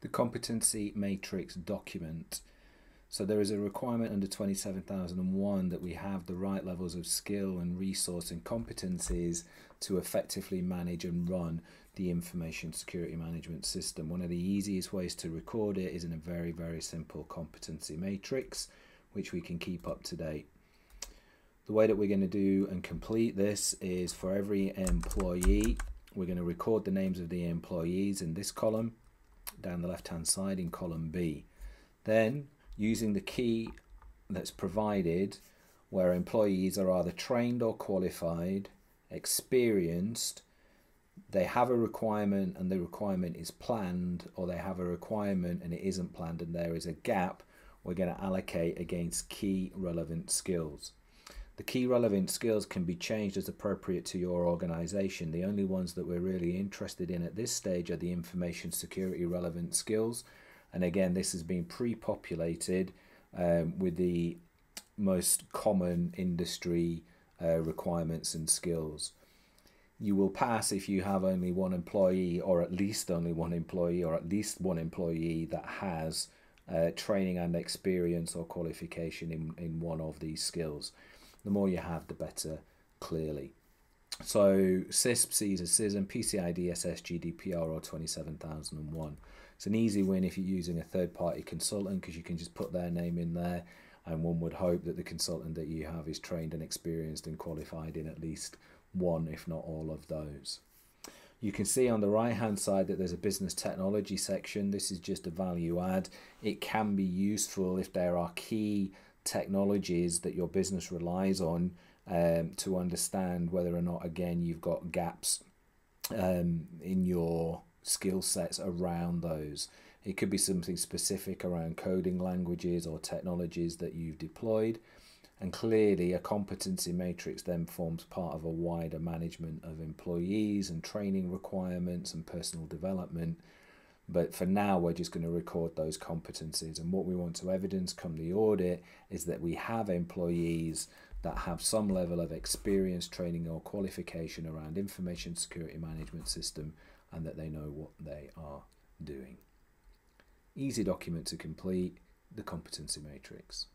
the competency matrix document. So there is a requirement under 27001 that we have the right levels of skill and resource and competencies to effectively manage and run the information security management system. One of the easiest ways to record it is in a very, very simple competency matrix, which we can keep up to date. The way that we're going to do and complete this is for every employee, we're going to record the names of the employees in this column down the left hand side in column B. Then using the key that's provided where employees are either trained or qualified, experienced, they have a requirement and the requirement is planned, or they have a requirement and it isn't planned and there is a gap, we're going to allocate against key relevant skills. The key relevant skills can be changed as appropriate to your organization. The only ones that we're really interested in at this stage are the information security relevant skills. And again, this has been pre-populated um, with the most common industry uh, requirements and skills. You will pass if you have only one employee or at least only one employee or at least one employee that has uh, training and experience or qualification in, in one of these skills. The more you have, the better, clearly. So CISSP, CISA, CISM, PCI DSS, GDPR or 27001. It's an easy win if you're using a third-party consultant because you can just put their name in there and one would hope that the consultant that you have is trained and experienced and qualified in at least one, if not all of those. You can see on the right hand side that there's a business technology section. This is just a value add. It can be useful if there are key technologies that your business relies on um, to understand whether or not, again, you've got gaps um, in your skill sets around those. It could be something specific around coding languages or technologies that you've deployed. And clearly, a competency matrix then forms part of a wider management of employees and training requirements and personal development. But for now, we're just going to record those competencies. And what we want to evidence come the audit is that we have employees that have some level of experience, training, or qualification around information security management system and that they know what they are doing. Easy document to complete the competency matrix.